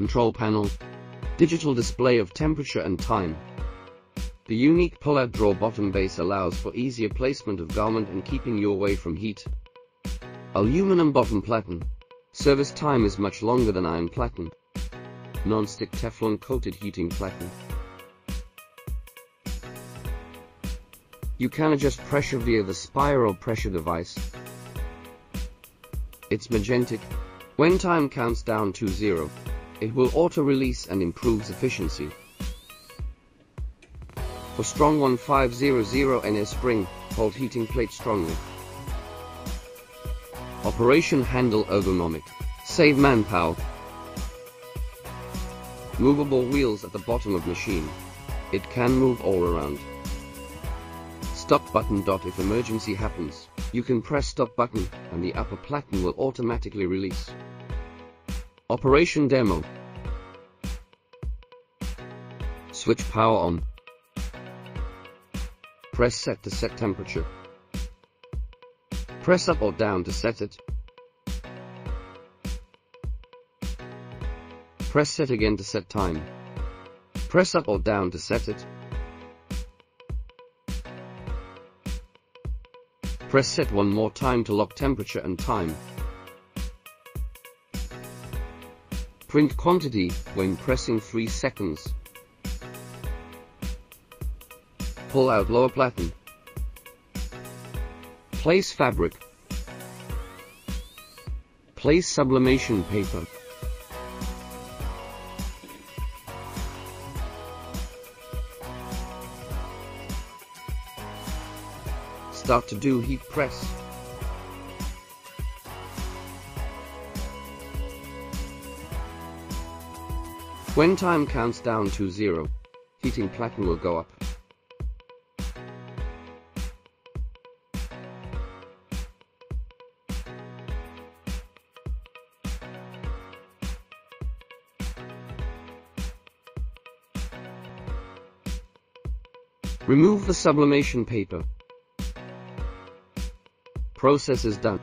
Control panel. Digital display of temperature and time. The unique pull-out drawer bottom base allows for easier placement of garment and keeping you away from heat. Aluminum bottom platen. Service time is much longer than iron platen. Non-stick Teflon coated heating platen. You can adjust pressure via the spiral pressure device. It's magnetic. When time counts down to zero, it will auto-release and improves efficiency. For strong 1500 NS spring, hold heating plate strongly. Operation handle ergonomic. Save manpower. Movable wheels at the bottom of machine. It can move all around. Stop button. Dot If emergency happens, you can press stop button and the upper platen will automatically release. Operation demo. Switch power on. Press set to set temperature. Press up or down to set it. Press set again to set time. Press up or down to set it. Press set one more time to lock temperature and time. Print quantity when pressing 3 seconds. Pull out lower platen. Place fabric. Place sublimation paper. Start to do heat press. When time counts down to zero, heating platen will go up. Remove the sublimation paper. Process is done.